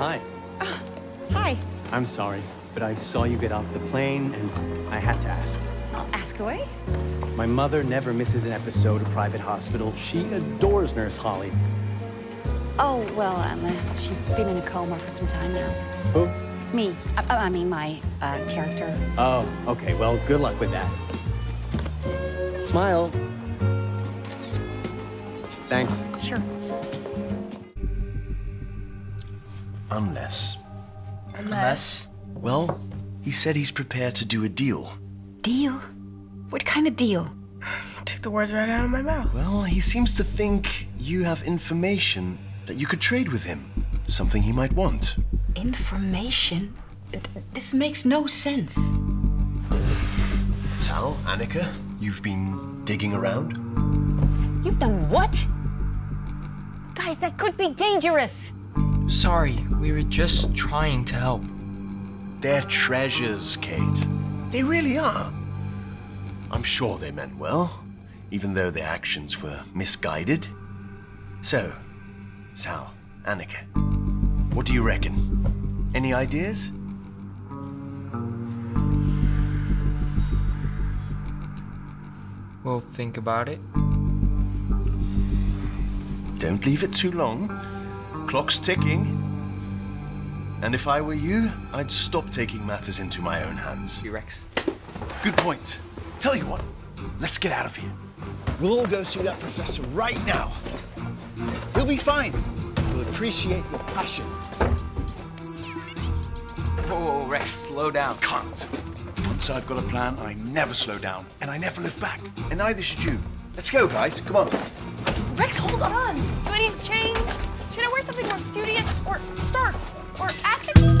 Hi. Hi. I'm sorry, but I saw you get off the plane, and I had to ask. I'll ask away. My mother never misses an episode of Private Hospital. She adores Nurse Holly. Oh, well, um, uh, she's been in a coma for some time now. Who? Me. I, I mean, my uh, character. Oh, okay. Well, good luck with that. Smile. Thanks. Sure. Unless. Unless. Well, he said he's prepared to do a deal. Deal? What kind of deal? Took the words right out of my mouth. Well, he seems to think you have information that you could trade with him. Something he might want. Information? This makes no sense. Sal, Annika, you've been digging around? You've done what? Guys, that could be dangerous. Sorry, we were just trying to help. They're treasures, Kate. They really are. I'm sure they meant well, even though their actions were misguided. So, Sal, Annika, what do you reckon? Any ideas? We'll think about it. Don't leave it too long. Clock's ticking. And if I were you, I'd stop taking matters into my own hands. T-Rex. Good point. Tell you what, let's get out of here. We'll all go see that professor right now. He'll be fine. He'll appreciate your passion. Whoa, whoa, Rex, slow down. Can't. Once I've got a plan, I never slow down, and I never live back. And neither should you. Let's go, guys. Come on. Rex, hold on. Do I need to change? Can I wear something more studious or stark or active?